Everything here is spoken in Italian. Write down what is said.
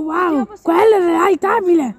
wow, quello era veritabile!